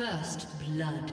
First blood.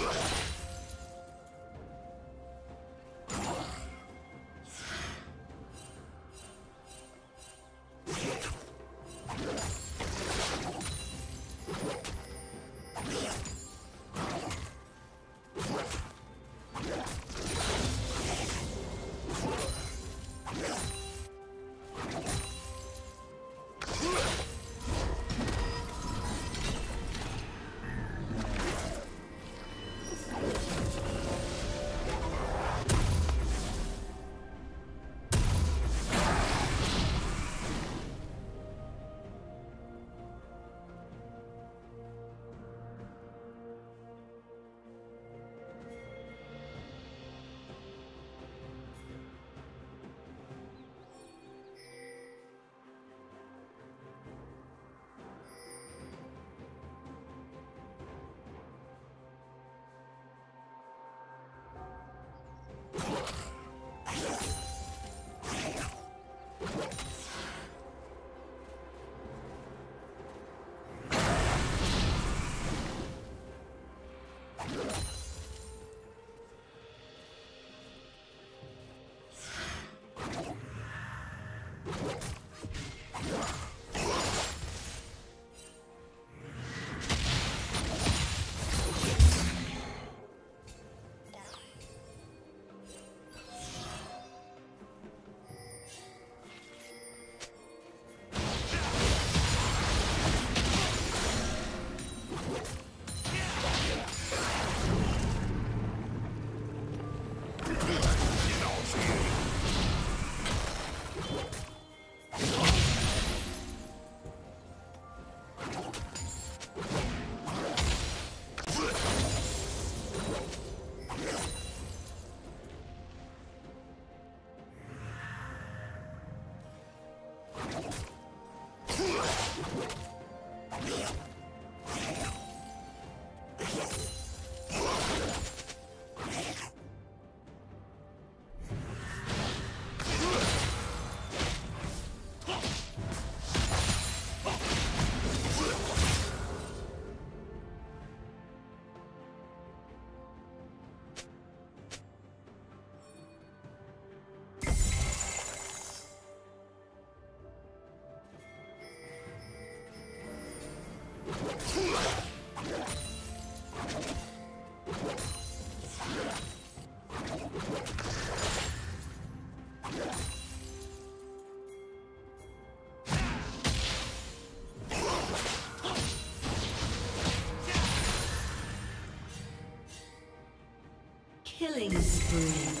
Killing spree.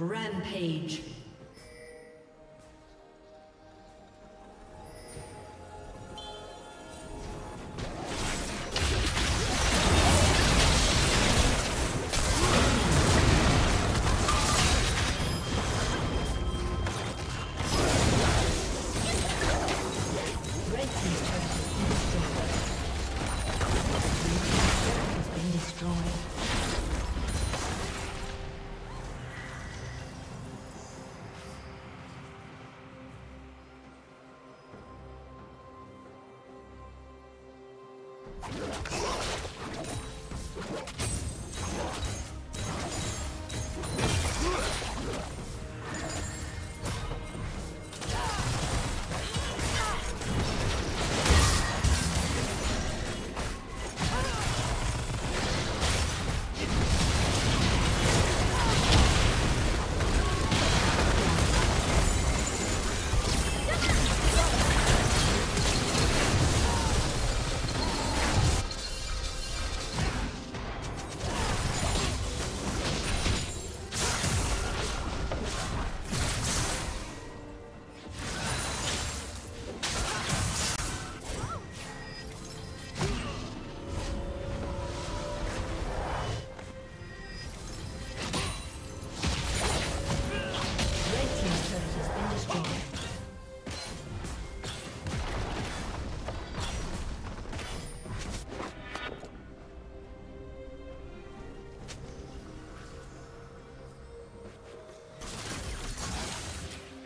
Rampage.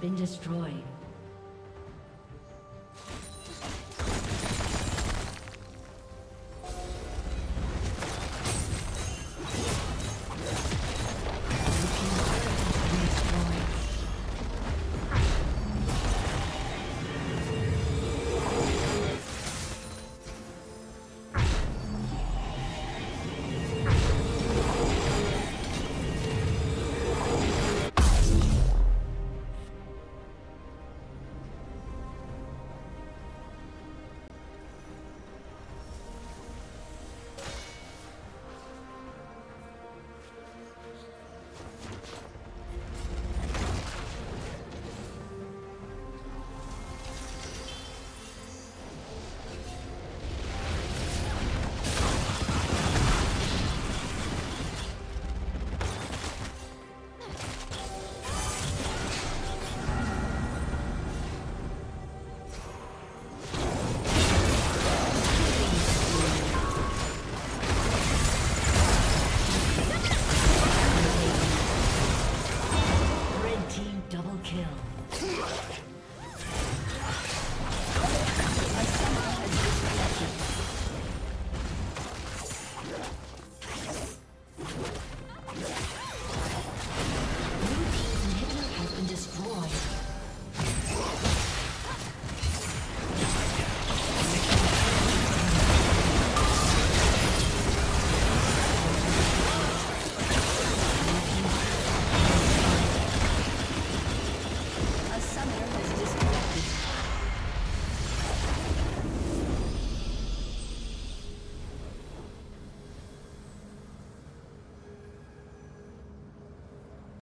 Been destroyed.